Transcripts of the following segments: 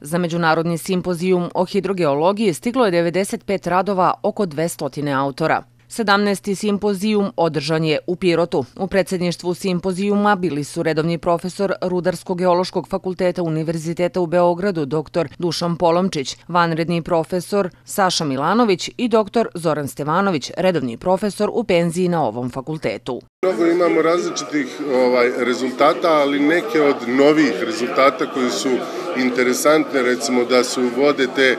Za međunarodni simpozijum o hidrogeologiji stiglo je 95 radova oko 200 autora. 17. simpozijum održan je u Pirotu. U predsedništvu simpozijuma bili su redovni profesor Rudarsko-geološkog fakulteta Univerziteta u Beogradu dr. Dušan Polomčić, vanredni profesor Saša Milanović i dr. Zoran Stevanović, redovni profesor u penziji na ovom fakultetu. Mnogo imamo različitih ovaj, rezultata, ali neke od novih rezultata koji su interesantne, recimo da su vode te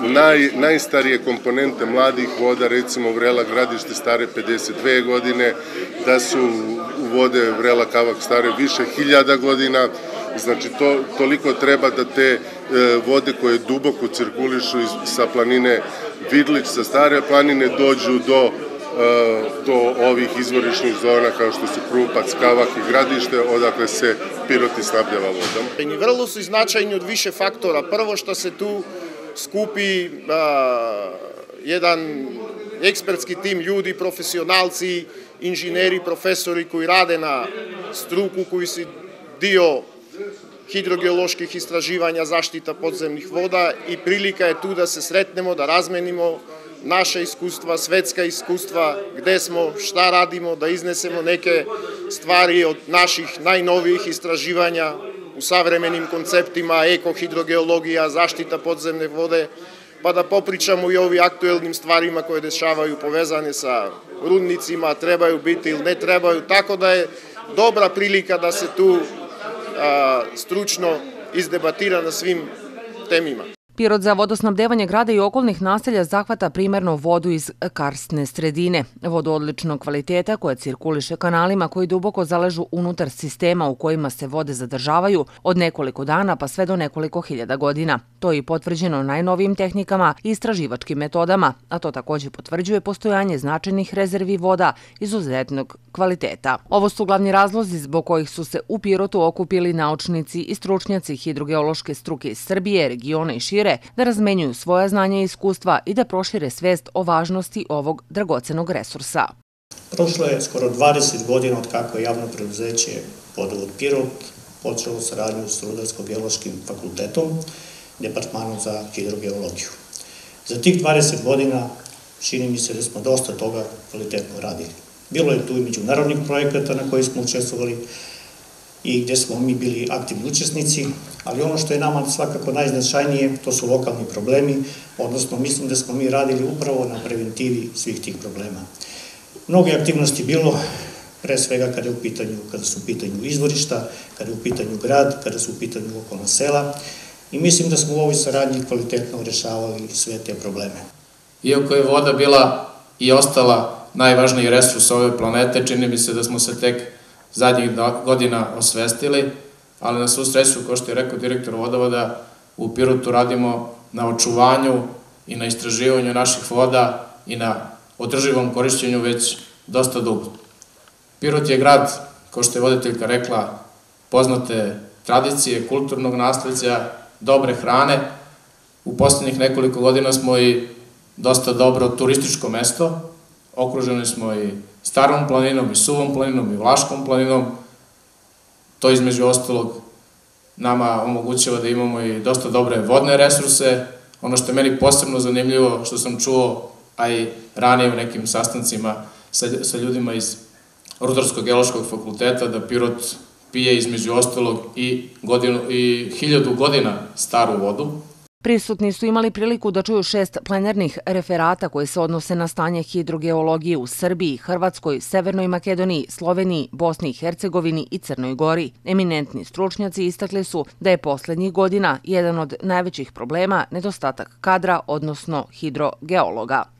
naj, najstarije komponente mladih voda, recimo Vrela gradište stare 52 godine, da su vode Vrela Kavak stare više hiljada godina, znači to, toliko treba da te e, vode koje duboko cirkulišu iz, sa planine Vidlić, sa stare planine, dođu do do ovih izvorišnih zona kao što su Krupac, Kavak i Gradište, odakle se Piroti snabljava vodom. Vrlo su značajni od više faktora. Prvo što se tu skupi jedan ekspertski tim ljudi, profesionalci, inženjeri, profesori koji rade na struku, koji su dio hidrogeoloških istraživanja zaštita podzemnih voda i prilika je tu da se sretnemo, da razmenimo naša iskustva, svetska iskustva, gde smo, šta radimo, da iznesemo neke stvari od naših najnovijih istraživanja u savremenim konceptima, ekohidrogeologija, zaštita podzemne vode, pa da popričamo i ovi aktuelnim stvarima koje dešavaju povezane sa rudnicima, trebaju biti ili ne trebaju, tako da je dobra prilika da se tu stručno izdebatira na svim temima. Pirot za vodosnabdevanje grada i okolnih naselja zahvata primerno vodu iz karstne sredine. Vodu odličnog kvaliteta koja cirkuliše kanalima koji duboko zaležu unutar sistema u kojima se vode zadržavaju od nekoliko dana pa sve do nekoliko hiljada godina. To je i potvrđeno najnovijim tehnikama i istraživačkim metodama, a to takođe potvrđuje postojanje značajnih rezervi voda izuzetnog kvaliteta. Ovo su glavni razlozi zbog kojih su se u Pirotu okupili naučnici i stručnjaci hidrogeološke struke iz Srbije, regiona i šire šire, da razmenjuju svoja znanja i iskustva i da prošire svest o važnosti ovog dragocenog resursa. Prošlo je skoro 20 godina od kako je javno preduzeće Vodovod Pirot počelo saradnju s Rudarsko-biološkim fakultetom, Departmanom za hidrogeologiju. Za tih 20 godina čini mi se da smo dosta toga kvalitetno radili. Bilo je tu i međunarodnih projekata na koji smo učestvovali, i gde smo mi bili aktivni učesnici, ali ono što je nama svakako najznačajnije, to su lokalni problemi, odnosno mislim da smo mi radili upravo na preventivi svih tih problema. Mnogo aktivnosti bilo, pre svega kada, je u pitanju, kada su u pitanju izvorišta, kada je u pitanju grad, kada su u pitanju okolna sela i mislim da smo u ovoj saradnji kvalitetno rešavali sve te probleme. Iako je voda bila i ostala najvažniji resurs ove planete, čini mi se da smo se tek zadnjih godina osvestili, ali na svu sreću, kao što je rekao direktor vodovoda, u Pirotu radimo na očuvanju i na istraživanju naših voda i na održivom korišćenju već dosta dugo. Pirot je grad, kao što je voditeljka rekla, poznate tradicije, kulturnog nasledđa, dobre hrane. U poslednjih nekoliko godina smo i dosta dobro turističko mesto, okruženi smo i starom planinom, i suvom planinom, i vlaškom planinom. To između ostalog nama omogućava da imamo i dosta dobre vodne resurse. Ono što je meni posebno zanimljivo, što sam čuo, a i ranije u nekim sastancima sa, ljudima iz Rudarsko-geološkog fakulteta, da Pirot pije između ostalog i, godinu, i hiljadu godina staru vodu, Prisutni su imali priliku da čuju šest plenarnih referata koji se odnose na stanje hidrogeologije u Srbiji, Hrvatskoj, Severnoj Makedoniji, Sloveniji, Bosni i Hercegovini i Crnoj Gori. Eminentni stručnjaci istakli su da je poslednjih godina jedan od najvećih problema nedostatak kadra, odnosno hidrogeologa.